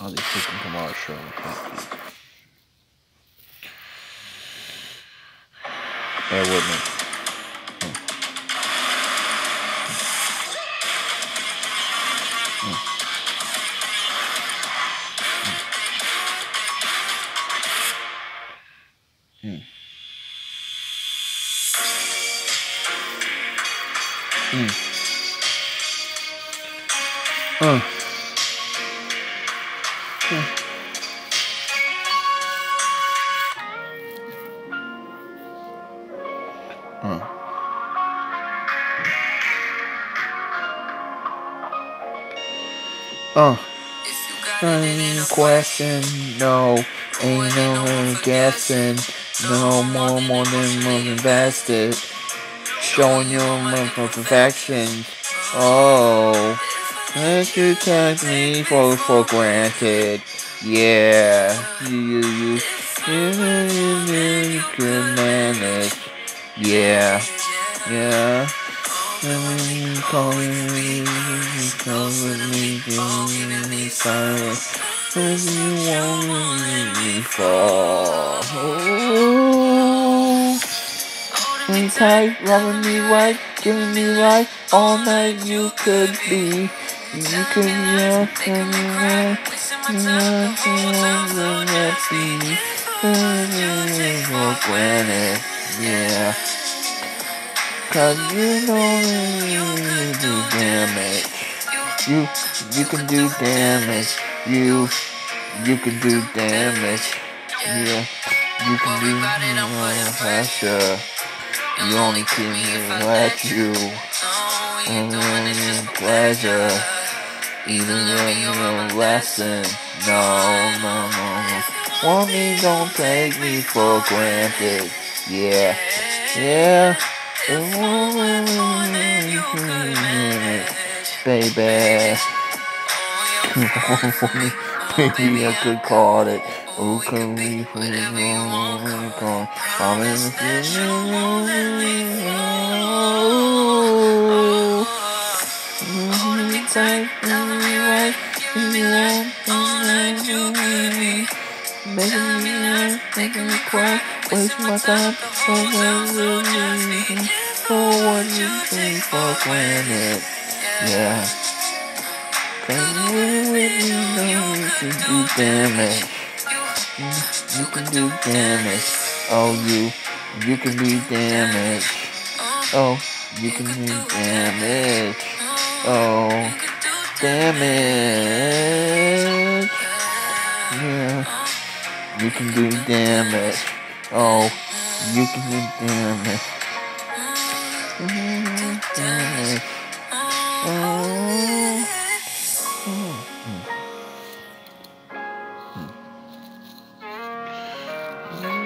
All these tomorrow's show. Bear with me. Uh. Uh. Uh. Ain't question, no, ain't no guessing, no more, more than more invested, showing your perfection. Oh, let you take me for for granted. Yeah, you you you you, you, can manage. Yeah, yeah. And you calling me, calling me, being silent. When you want me fall. Oh, Hang tight, me right, giving me right all night. You could be, you could yeah, and you yeah, yeah, granted, yeah. Cause you know you do damage. You you can do damage. You you can do damage. Yeah, you can do no pressure. You only can let you and pleasure. Even when you're lesson. No, no, no, no. Want me, don't take me for granted. Yeah, yeah. Baby. Maybe I could call it. Oh, can we put it on? I'm in the Making me, making me cry, waste my time, for what you take for granted. Yeah. Cause you with me know you can do damage. You can do damage. Oh, you, you can do damage. Oh, you can do damage. Damn it. Yeah. You can do damage. Oh, you can do damage. Oh. Hmm. Hmm.